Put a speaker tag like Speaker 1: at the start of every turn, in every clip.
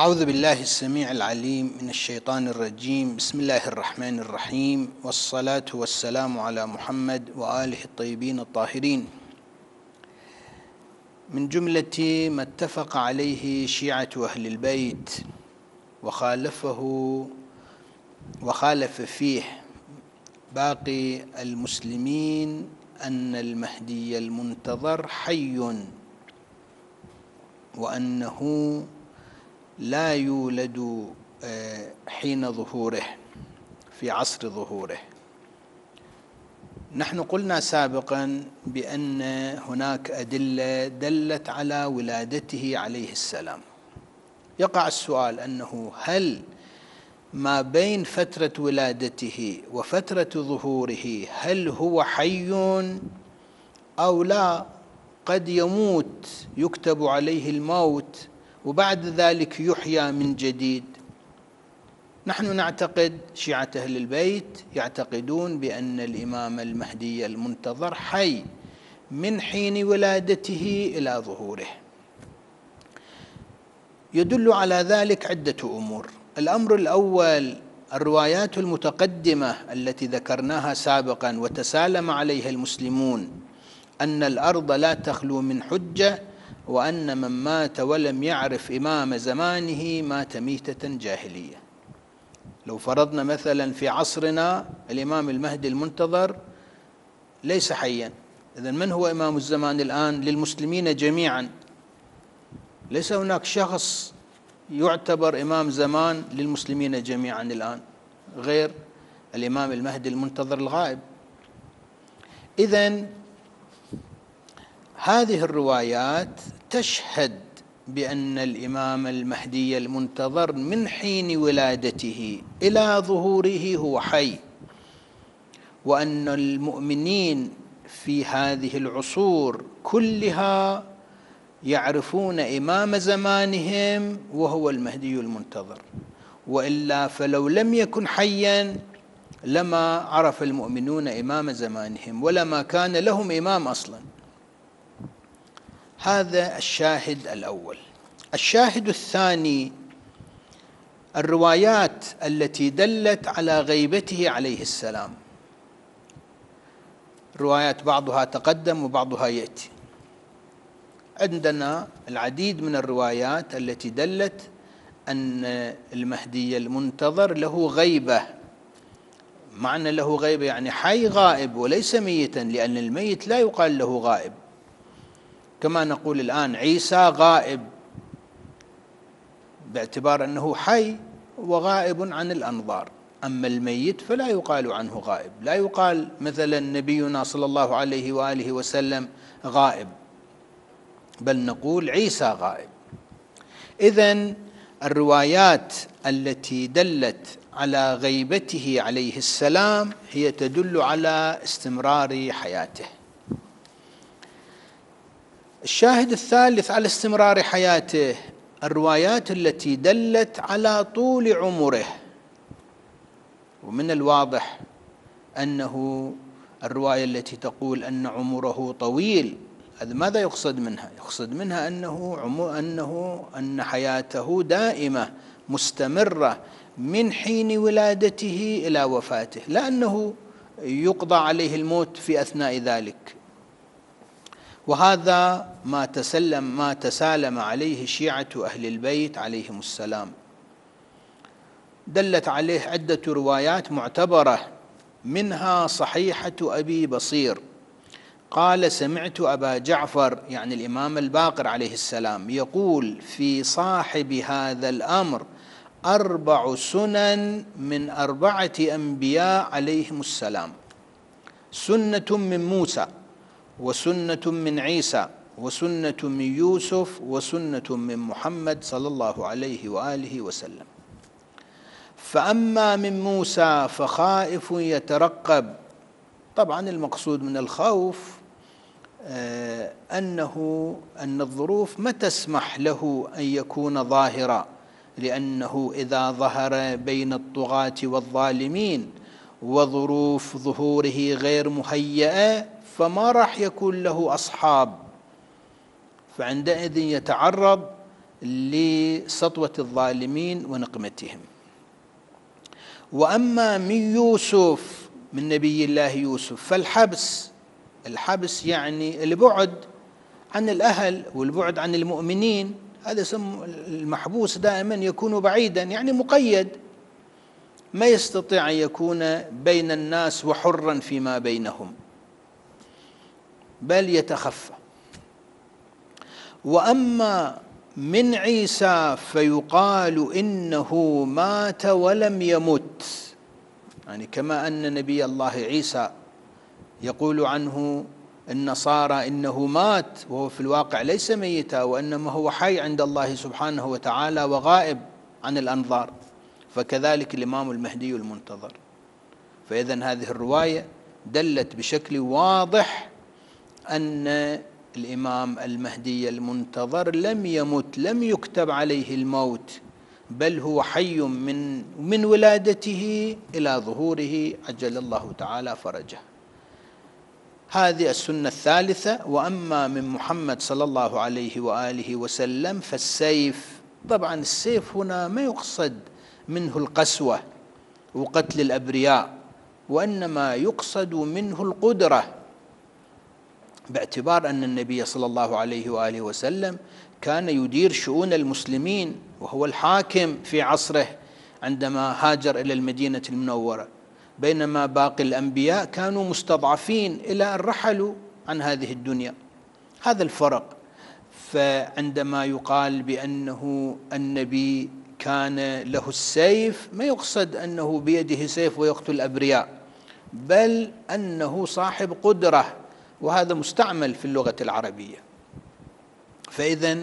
Speaker 1: أعوذ بالله السميع العليم من الشيطان الرجيم. بسم الله الرحمن الرحيم. والصلاة والسلام على محمد وآله الطيبين الطاهرين. من جملة ما اتفق عليه شيعة أهل البيت وخالفه وخالف فيه باقي المسلمين أن المهدي المنتظر حي وأنه لا يولد آه، حين ظهوره في عصر ظهوره. نحن قلنا سابقا بأن هناك أدلة دلت على ولادته عليه السلام. يقع السؤال أنه هل ما بين فترة ولادته وفترة ظهوره هل هو حي أو لا؟ قد يموت يكتب عليه الموت. وبعد ذلك يحيى من جديد. نحن نعتقد شيعة أهل البيت يعتقدون بأن الإمام المهدي المنتظر حي من حين ولادته إلى ظهوره. يدل على ذلك عدة أمور. الأمر الأول الروايات المتقدمة التي ذكرناها سابقا وتسالم عليها المسلمون أن الأرض لا تخلو من حجة وأن من مات ولم يعرف إمام زمانه مات ميتة جاهلية. لو فرضنا مثلا في عصرنا الإمام المهدي المنتظر ليس حيا. إذا من هو إمام الزمان الآن للمسلمين جميعا؟ ليس هناك شخص يعتبر إمام زمان للمسلمين جميعا الآن غير الإمام المهدي المنتظر الغائب. إذا هذه الروايات تشهد بأن الإمام المهدي المنتظر من حين ولادته إلى ظهوره هو حي وأن المؤمنين في هذه العصور كلها يعرفون إمام زمانهم وهو المهدي المنتظر. وإلا فلو لم يكن حيا لما عرف المؤمنون إمام زمانهم ولما كان لهم إمام أصلاً. هذا الشاهد الأول. الشاهد الثاني الروايات التي دلت على غيبته عليه السلام. روايات بعضها تقدم وبعضها يأتي. عندنا العديد من الروايات التي دلت أن المهدي المنتظر له غيبة. معنى له غيبة يعني حي غائب وليس ميتا لأن الميت لا يقال له غائب. كما نقول الآن عيسى غائب باعتبار أنه حي وغائب عن الأنظار. أما الميت فلا يقال عنه غائب. لا يقال مثلا نبينا صلى الله عليه وآله وسلم غائب بل نقول عيسى غائب. إذا الروايات التي دلت على غيبته عليه السلام هي تدل على استمرار حياته. الشاهد الثالث على استمرار حياته الروايات التي دلت على طول عمره ومن الواضح أنه الرواية التي تقول أن عمره طويل هذا ماذا يقصد منها؟ يقصد منها أنه أنه أن حياته دائمة مستمرة من حين ولادته إلى وفاته، لا أنه يقضى عليه الموت في أثناء ذلك، وهذا ما تسلم ما تسالم عليه شيعة أهل البيت عليهم السلام. دلت عليه عدة روايات معتبرة منها صحيحة أبي بصير. قال سمعت أبا جعفر يعني الإمام الباقر عليه السلام يقول في صاحب هذا الأمر أربع سنن من أربعة أنبياء عليهم السلام. سنة من موسى. وسنة من عيسى وسنة من يوسف وسنة من محمد صلى الله عليه وآله وسلم. فأما من موسى فخائف يترقب. طبعا المقصود من الخوف آه، أنه أن الظروف ما تسمح له أن يكون ظاهرا لأنه إذا ظهر بين الطغاة والظالمين وظروف ظهوره غير مهيئة فما راح يكون له أصحاب. فعندئذ يتعرض لسطوة الظالمين ونقمتهم. وأما من يوسف من نبي الله يوسف فالحبس الحبس يعني البعد عن الأهل والبعد عن المؤمنين. هذا سم المحبوس دائما يكون بعيدا يعني مقيد. ما يستطيع أن يكون بين الناس وحرا فيما بينهم. بل يتخفى. وأما من عيسى فيقال إنه مات ولم يمت. يعني كما أن نبي الله عيسى يقول عنه النصارى إنه مات وهو في الواقع ليس ميتا وإنما هو حي عند الله سبحانه وتعالى وغائب عن الأنظار. فكذلك الإمام المهدي المنتظر. فاذا هذه الرواية دلت بشكل واضح أن الإمام المهدي المنتظر لم يمت لم يكتب عليه الموت بل هو حي من من ولادته إلى ظهوره عجل الله تعالى فرجه. هذه السنة الثالثة وأما من محمد صلى الله عليه وآله وسلم فالسيف طبعا السيف هنا ما يقصد منه القسوة وقتل الأبرياء وإنما يقصد منه القدرة. باعتبار أن النبي صلى الله عليه وآله وسلم كان يدير شؤون المسلمين وهو الحاكم في عصره عندما هاجر إلى المدينة المنورة. بينما باقي الأنبياء كانوا مستضعفين إلى أن رحلوا عن هذه الدنيا. هذا الفرق. فعندما يقال بأنه النبي كان له السيف ما يقصد أنه بيده سيف ويقتل الأبرياء بل أنه صاحب قدرة. وهذا مستعمل في اللغة العربية. فاذا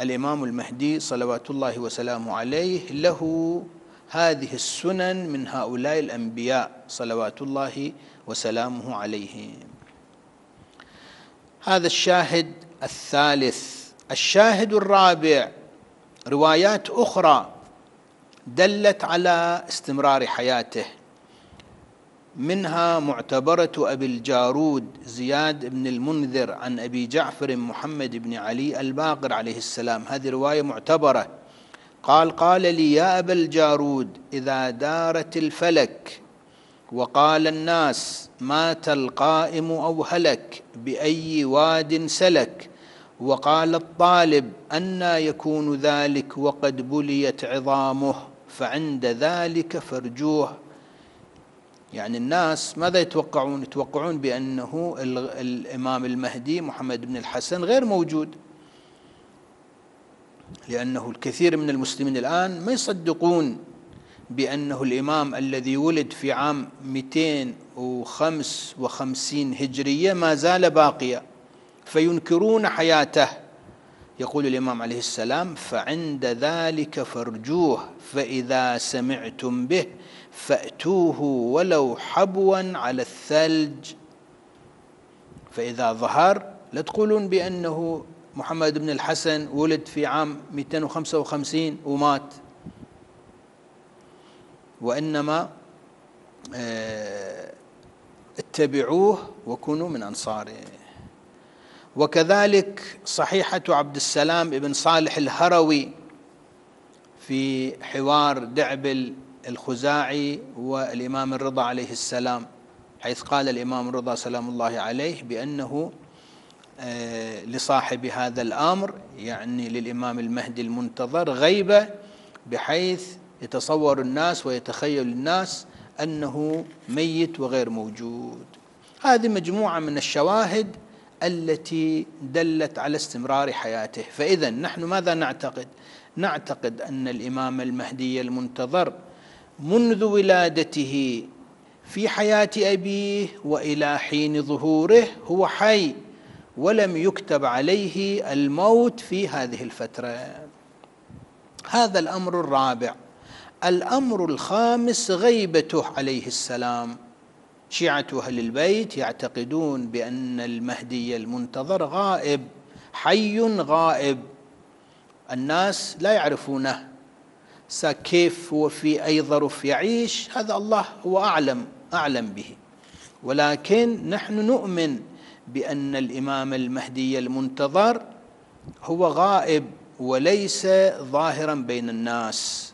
Speaker 1: الإمام المهدي صلوات الله وسلامه عليه له هذه السنن من هؤلاء الأنبياء صلوات الله وسلامه عليهم هذا الشاهد الثالث. الشاهد الرابع روايات أخرى دلت على استمرار حياته. منها معتبرة أبي الجارود زياد بن المنذر عن أبي جعفر محمد بن علي الباقر عليه السلام. هذه رواية معتبرة. قال قال لي يا أبا الجارود إذا دارت الفلك وقال الناس مات القائم أو هلك بأي واد سلك؟ وقال الطالب أنى يكون ذلك وقد بليت عظامه فعند ذلك فرجوه يعني الناس ماذا يتوقعون؟ يتوقعون بأنه الإمام المهدي محمد بن الحسن غير موجود. لأنه الكثير من المسلمين الآن ما يصدقون بأنه الإمام الذي ولد في عام 255 هجرية ما زال باقيا فينكرون حياته. يقول الإمام عليه السلام فعند ذلك فارجوه فإذا سمعتم به فأتوه ولو حبوا على الثلج. فإذا ظهر لا تقولون بأنه محمد بن الحسن ولد في عام 255 ومات. وإنما آه، اتبعوه وكونوا من أنصاره. وكذلك صحيحة عبد السلام بن صالح الهروي في حوار دعبل الخزاعي والإمام الرضا عليه السلام حيث قال الإمام الرضا سلام الله عليه بأنه آه، لصاحب هذا الأمر يعني للإمام المهدي المنتظر غيبة بحيث يتصور الناس ويتخيل الناس أنه ميت وغير موجود. هذه مجموعة من الشواهد التي دلت على استمرار حياته. فإذا نحن ماذا نعتقد؟ نعتقد أن الإمام المهدي المنتظر منذ ولادته في حياة أبيه وإلى حين ظهوره هو حي ولم يكتب عليه الموت في هذه الفترة. هذا الأمر الرابع. الأمر الخامس غيبته عليه السلام. شيعة أهل البيت يعتقدون بأن المهدي المنتظر غائب حي غائب. الناس لا يعرفونه. كيف هو في أي ظرف يعيش؟ هذا الله هو أعلم أعلم به. ولكن نحن نؤمن بأن الإمام المهدي المنتظر هو غائب وليس ظاهرا بين الناس.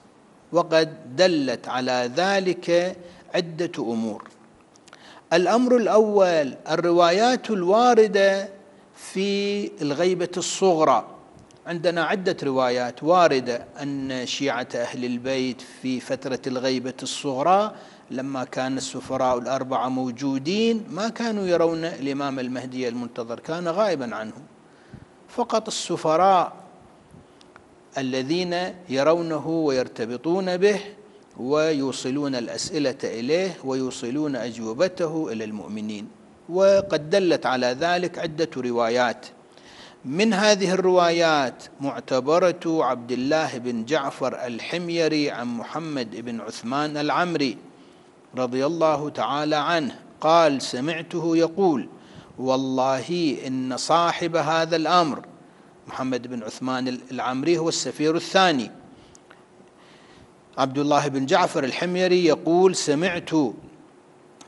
Speaker 1: وقد دلت على ذلك عدة أمور. الأمر الأول الروايات الواردة في الغيبة الصغرى. عندنا عدة روايات واردة أن شيعة أهل البيت في فترة الغيبة الصغرى لما كان السفراء الأربعة موجودين ما كانوا يرون الإمام المهدي المنتظر كان غائبا عنهم. فقط السفراء الذين يرونه ويرتبطون به ويوصلون الأسئلة إليه ويوصلون أجوبته إلى المؤمنين. وقد دلت على ذلك عدة روايات. من هذه الروايات معتبرة عبد الله بن جعفر الحميري عن محمد بن عثمان العمري رضي الله تعالى عنه. قال سمعته يقول والله إن صاحب هذا الأمر محمد بن عثمان العمري هو السفير الثاني. عبد الله بن جعفر الحميري يقول سمعت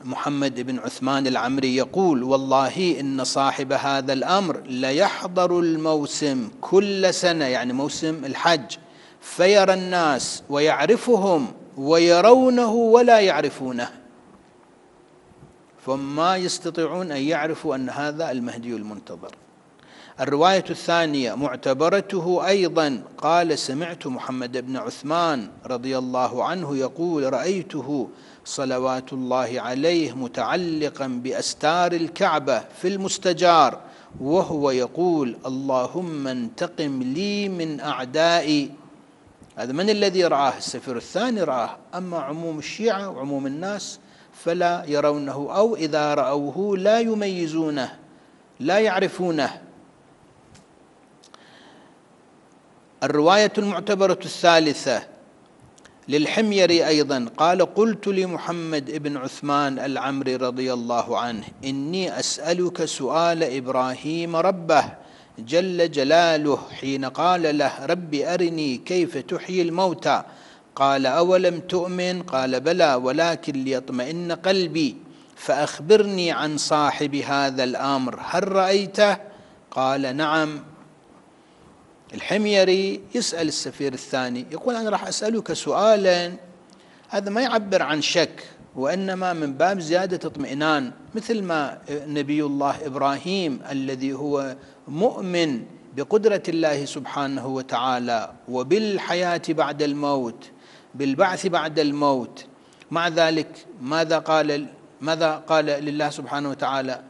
Speaker 1: محمد بن عثمان العمري يقول والله إن صاحب هذا الأمر ليحضر الموسم كل سنة. يعني موسم الحج. فيرى الناس ويعرفهم ويرونه ولا يعرفونه. فما يستطيعون أن يعرفوا أن هذا المهدي المنتظر. الرواية الثانية معتبرته أيضا. قال سمعت محمد بن عثمان رضي الله عنه يقول رأيته صلوات الله عليه متعلقا بأستار الكعبة في المستجار وهو يقول اللهم انتقم لي من أعدائي. هذا من الذي رآه؟ السفير الثاني رآه. أما عموم الشيعة وعموم الناس فلا يرونه أو إذا رأوه لا يميزونه لا يعرفونه. الرواية المعتبرة الثالثة للحميري أيضا. قال قلت لمحمد بن عثمان العمري رضي الله عنه إني أسألك سؤال إبراهيم ربه جل جلاله حين قال له رب أرني كيف تحيي الموتى؟ قال أولم تؤمن؟ قال بلى ولكن ليطمئن قلبي فأخبرني عن صاحب هذا الأمر هل رأيته؟ قال نعم. الحميري يسأل السفير الثاني يقول أنا راح أسألك سؤالا هذا ما يعبر عن شك وإنما من باب زيادة اطمئنان مثل ما نبي الله إبراهيم الذي هو مؤمن بقدرة الله سبحانه وتعالى وبالحياة بعد الموت بالبعث بعد الموت. مع ذلك ماذا قال ماذا قال لله سبحانه وتعالى؟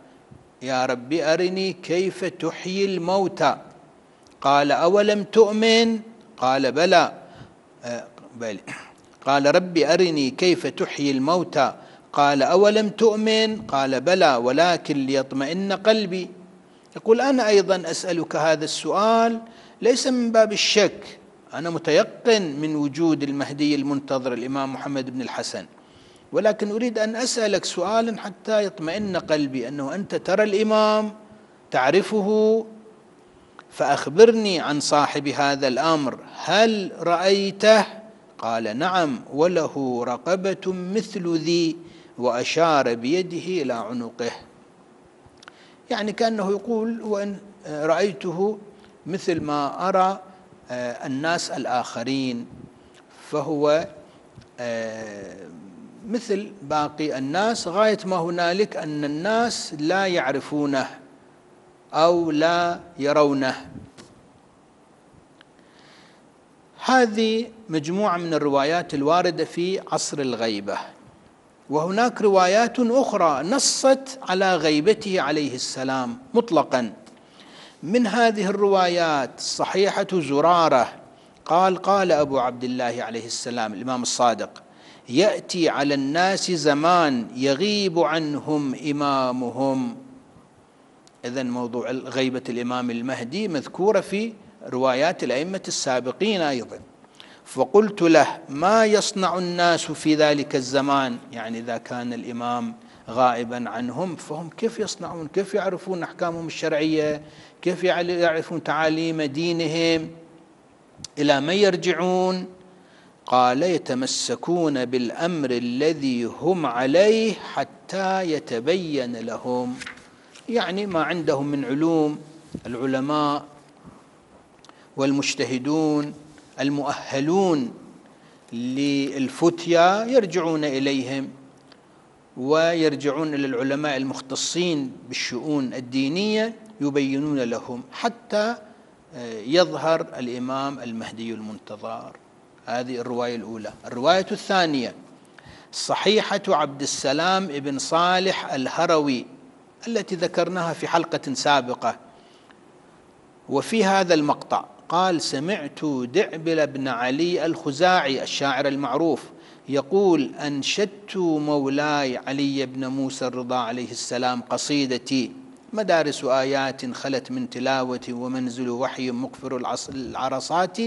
Speaker 1: يا رب أرني كيف تحيي الموتى. قال أولم تؤمن؟ قال بلى. آه، بل قال رب أرني كيف تحيي الموتى. قال أولم تؤمن؟ قال بلى ولكن ليطمئن قلبي. يقول أنا أيضا أسألك هذا السؤال ليس من باب الشك. أنا متيقن من وجود المهدي المنتظر الإمام محمد بن الحسن. ولكن أريد أن أسألك سؤالا حتى يطمئن قلبي أنه أنت ترى الإمام تعرفه فأخبرني عن صاحب هذا الأمر هل رأيته؟ قال نعم وله رقبة مثل ذي وأشار بيده إلى عنقه. يعني كأنه يقول وإن رأيته مثل ما أرى آه، الناس الآخرين فهو آه، مثل باقي الناس غاية ما هنالك أن الناس لا يعرفونه. أو لا يرونه. هذه مجموعة من الروايات الواردة في عصر الغيبة. وهناك روايات أخرى نصت على غيبته عليه السلام مطلقا. من هذه الروايات صحيحة زرارة قال قال أبو عبد الله عليه السلام الإمام الصادق يأتي على الناس زمان يغيب عنهم إمامهم. إذا موضوع غيبة الإمام المهدي مذكورة في روايات الأئمة السابقين أيضا. فقلت له ما يصنع الناس في ذلك الزمان؟ يعني إذا كان الإمام غائبا عنهم فهم كيف يصنعون؟ كيف يعرفون أحكامهم الشرعية؟ كيف يعرفون تعاليم دينهم؟ إلى من يرجعون؟ قال يتمسكون بالأمر الذي هم عليه حتى يتبين لهم. يعني ما عندهم من علوم العلماء والمجتهدون المؤهلون للفتيا يرجعون إليهم ويرجعون إلى العلماء المختصين بالشؤون الدينية يبينون لهم حتى آه، يظهر الإمام المهدي المنتظر. هذه الرواية الأولى. الرواية الثانية صحيحة عبد السلام بن صالح الهروي التي ذكرناها في حلقة سابقة. وفي هذا المقطع قال سمعت دعبل بن علي الخزاعي الشاعر المعروف يقول أنشدت مولاي علي بن موسى الرضا عليه السلام قصيدتي. مدارس آيات خلت من تلاوه ومنزل وحي مقفر العرصات.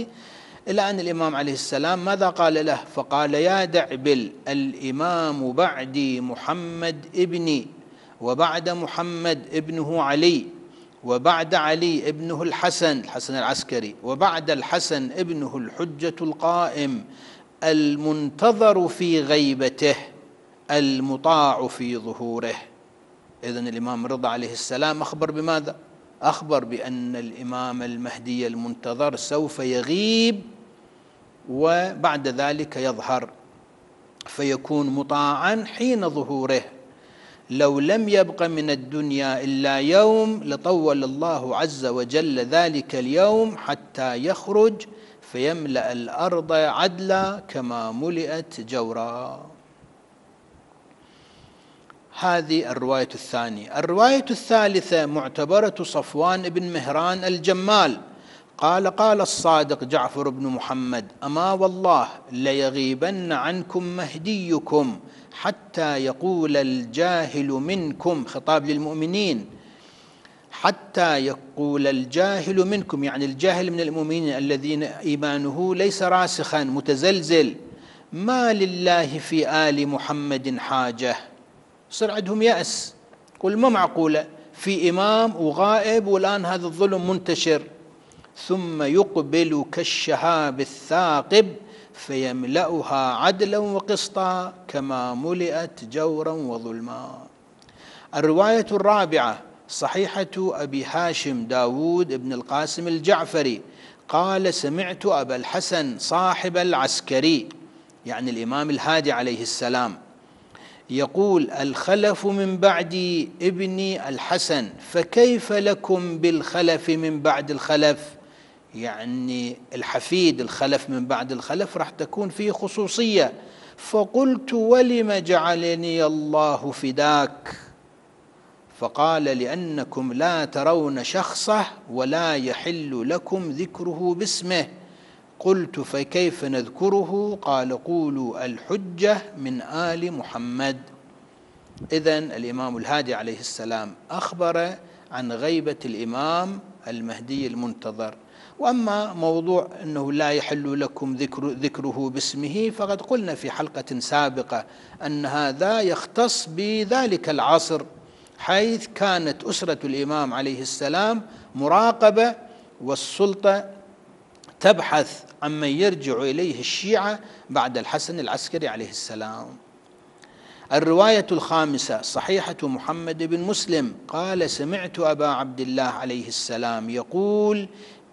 Speaker 1: إلى أن الإمام عليه السلام ماذا قال له؟ فقال يا دعبل الإمام بعدي محمد ابني. وبعد محمد ابنه علي وبعد علي ابنه الحسن الحسن العسكري وبعد الحسن ابنه الحجة القائم المنتظر في غيبته المطاع في ظهوره إذن الإمام رضا عليه السلام أخبر بماذا؟ أخبر بأن الإمام المهدي المنتظر سوف يغيب وبعد ذلك يظهر فيكون مطاعا حين ظهوره لو لم يبق من الدنيا إلا يوم لطول الله عز وجل ذلك اليوم حتى يخرج فيملأ الأرض عدلا كما ملئت جورا. هذه الرواية الثانية. الرواية الثالثة معتبرة صفوان بن مهران الجمال. قال قال الصادق جعفر بن محمد أما والله ليغيبن عنكم مهديكم حتى يقول الجاهل منكم خطاب للمؤمنين حتى يقول الجاهل منكم يعني الجاهل من المؤمنين الذين إيمانه ليس راسخا متزلزل ما لله في آل محمد حاجة؟ صار عندهم يأس. قل ما معقولة؟ في إمام وغائب والآن هذا الظلم منتشر. ثم يقبل كالشهاب الثاقب فيملأها عدلا وقسطا كما ملئت جورا وظلما. الرواية الرابعة صحيحة أبي هاشم داود بن القاسم الجعفري. قال سمعت أبا الحسن صاحب العسكري يعني الإمام الهادي عليه السلام يقول الخلف من بعدي ابني الحسن فكيف لكم بالخلف من بعد الخلف؟ يعني الحفيد الخلف من بعد الخلف راح تكون فيه خصوصية. فقلت ولم جعلني الله فداك؟ فقال لأنكم لا ترون شخصه ولا يحل لكم ذكره باسمه. قلت فكيف نذكره؟ قال قولوا الحجة من آل محمد. اذا الإمام الهادي عليه السلام أخبر عن غيبة الإمام المهدي المنتظر. وأما موضوع أنه لا يحل لكم ذكر ذكره باسمه فقد قلنا في حلقة سابقة أن هذا يختص بذلك العصر حيث كانت أسرة الإمام عليه السلام مراقبة والسلطة تبحث عمن يرجع إليه الشيعة بعد الحسن العسكري عليه السلام. الرواية الخامسة صحيحة محمد بن مسلم قال سمعت أبا عبد الله عليه السلام يقول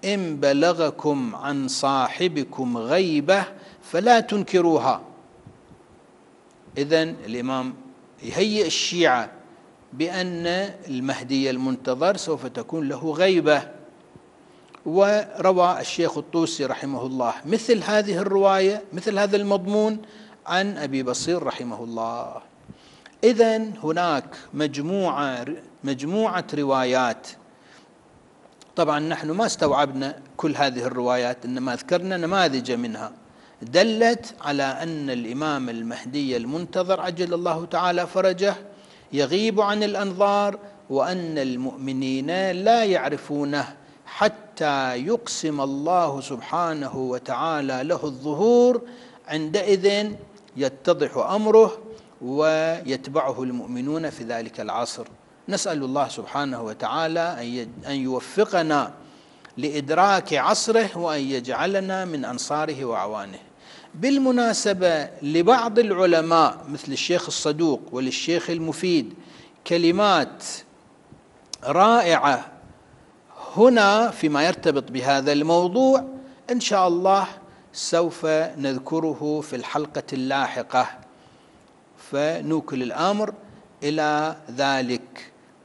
Speaker 1: إن بلغكم عن صاحبكم غيبة فلا تنكروها. إذا الإمام يهيئ الشيعة بأن المهدي المنتظر سوف تكون له غيبة. وروى الشيخ الطوسي رحمه الله مثل هذه الرواية مثل هذا المضمون عن أبي بصير رحمه الله. إذا هناك مجموعة مجموعة روايات طبعا نحن ما استوعبنا كل هذه الروايات إنما ذكرنا نماذج منها. دلت على أن الإمام المهدي المنتظر عجل الله تعالى فرجه يغيب عن الأنظار وأن المؤمنين لا يعرفونه حتى يقسم الله سبحانه وتعالى له الظهور عندئذ يتضح أمره ويتبعه المؤمنون في ذلك العصر. نسأل الله سبحانه وتعالى أن يوفقنا لإدراك عصره وأن يجعلنا من أنصاره وأعوانه. بالمناسبة لبعض العلماء مثل الشيخ الصدوق وللشيخ المفيد كلمات رائعة هنا فيما يرتبط بهذا الموضوع إن شاء الله سوف نذكره في الحلقة اللاحقة. فنوكل الأمر إلى ذلك.